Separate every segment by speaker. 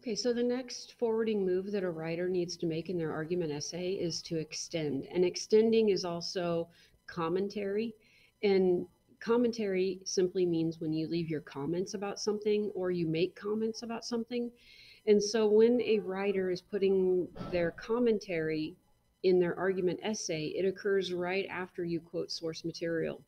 Speaker 1: Okay, so the next forwarding move that a writer needs to make in their argument essay is to extend. And extending is also commentary. And commentary simply means when you leave your comments about something or you make comments about something. And so when a writer is putting their commentary in their argument essay, it occurs right after you quote source material.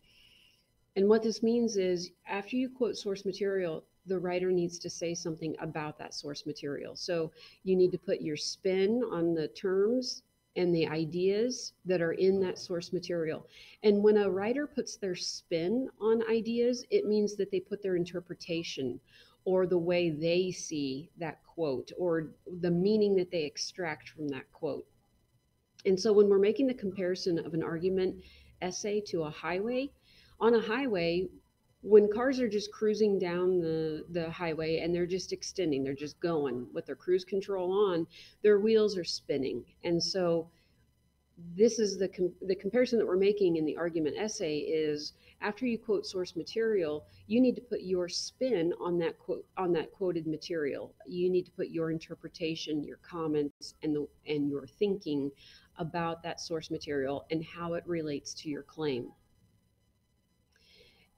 Speaker 1: And what this means is after you quote source material, the writer needs to say something about that source material. So you need to put your spin on the terms and the ideas that are in that source material. And when a writer puts their spin on ideas, it means that they put their interpretation or the way they see that quote or the meaning that they extract from that quote. And so when we're making the comparison of an argument essay to a highway, on a highway, when cars are just cruising down the, the highway and they're just extending, they're just going with their cruise control on, their wheels are spinning. And so this is the, com- the comparison that we're making in the argument essay is after you quote source material, you need to put your spin on that quote on that quoted material. You need to put your interpretation, your comments, and the and your thinking about that source material and how it relates to your claim.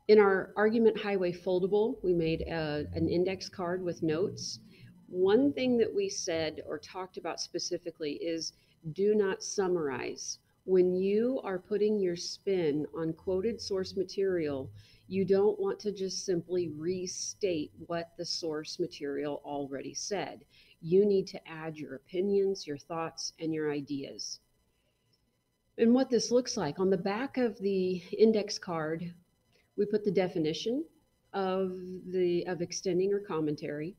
Speaker 1: In our argument highway foldable, we made a, an index card with notes. One thing that we said or talked about specifically is do not summarize. When you are putting your spin on quoted source material, you don't want to just simply restate what the source material already said. You need to add your opinions, your thoughts, and your ideas. And what this looks like on the back of the index card, we put the definition of the of extending or commentary.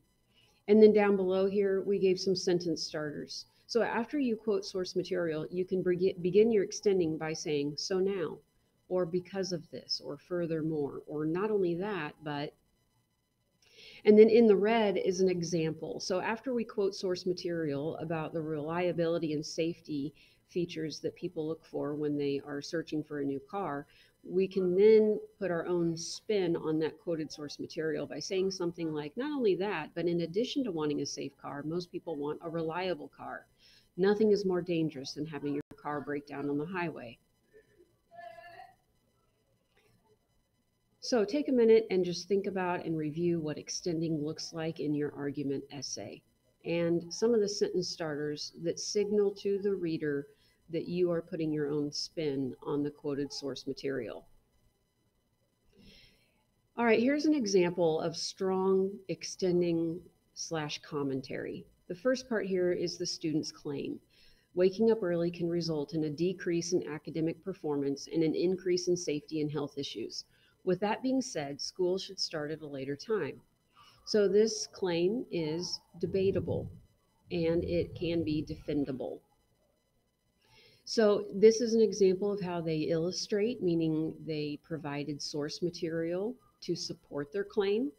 Speaker 1: And then down below here we gave some sentence starters. So after you quote source material you can begin your extending by saying so now or because of this or furthermore or not only that but and then in the red is an example. So after we quote source material about the reliability and safety features that people look for when they are searching for a new car we can then put our own spin on that quoted source material by saying something like, not only that, but in addition to wanting a safe car, most people want a reliable car. Nothing is more dangerous than having your car break down on the highway. So take a minute and just think about and review what extending looks like in your argument essay and some of the sentence starters that signal to the reader that you are putting your own spin on the quoted source material. All right, here's an example of strong extending slash commentary. The first part here is the student's claim. Waking up early can result in a decrease in academic performance and an increase in safety and health issues. With that being said, school should start at a later time. So this claim is debatable and it can be defendable. So this is an example of how they illustrate, meaning they provided source material to support their claim,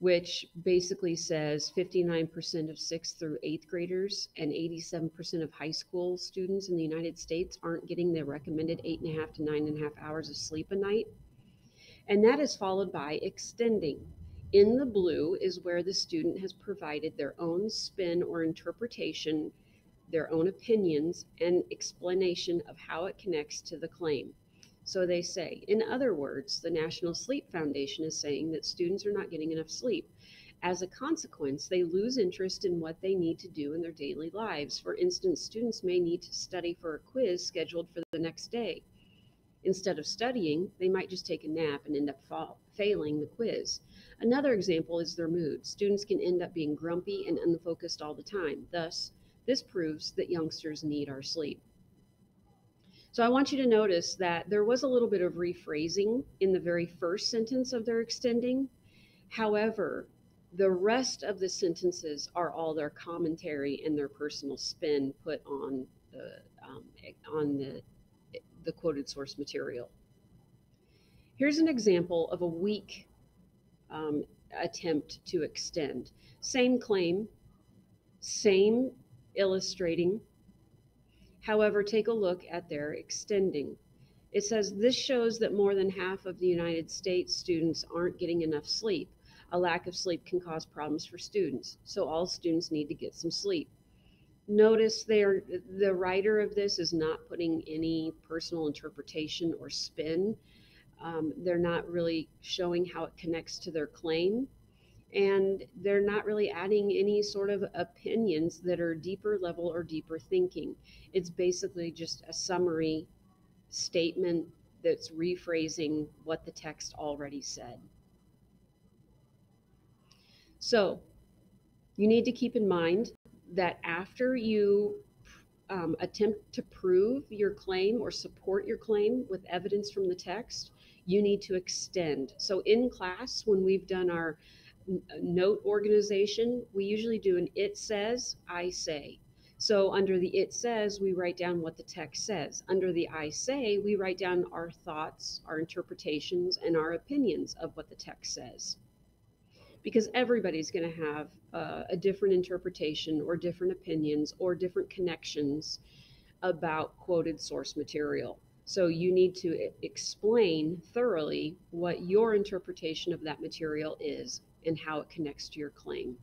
Speaker 1: which basically says 59% of sixth through eighth graders and 87% of high school students in the United States aren't getting the recommended eight and a half to nine and a half hours of sleep a night. And that is followed by extending. In the blue is where the student has provided their own spin or interpretation their own opinions and explanation of how it connects to the claim. So they say, in other words, the National Sleep Foundation is saying that students are not getting enough sleep. As a consequence, they lose interest in what they need to do in their daily lives. For instance, students may need to study for a quiz scheduled for the next day. Instead of studying, they might just take a nap and end up fa- failing the quiz. Another example is their mood. Students can end up being grumpy and unfocused all the time. Thus, this proves that youngsters need our sleep. So I want you to notice that there was a little bit of rephrasing in the very first sentence of their extending. However, the rest of the sentences are all their commentary and their personal spin put on the um, on the the quoted source material. Here's an example of a weak um, attempt to extend. Same claim, same illustrating. However, take a look at their extending. It says this shows that more than half of the United States students aren't getting enough sleep. A lack of sleep can cause problems for students, so all students need to get some sleep. Notice there, the writer of this is not putting any personal interpretation or spin. Um, they're not really showing how it connects to their claim and they're not really adding any sort of opinions that are deeper level or deeper thinking. It's basically just a summary statement that's rephrasing what the text already said. So you need to keep in mind that after you um, attempt to prove your claim or support your claim with evidence from the text, you need to extend. So in class, when we've done our note organization, we usually do an it says, I say. So under the it says, we write down what the text says. Under the I say, we write down our thoughts, our interpretations, and our opinions of what the text says. Because everybody's going to have uh, a different interpretation or different opinions or different connections about quoted source material. So you need to explain thoroughly what your interpretation of that material is and how it connects to your claim.